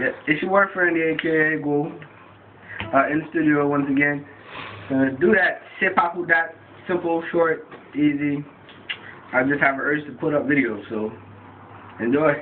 Yeah, it's your boyfriend, aka Go. Uh, in the studio once again. Uh, do that. Sit, pop that. Simple, short, easy. I just have an urge to put up videos, so enjoy.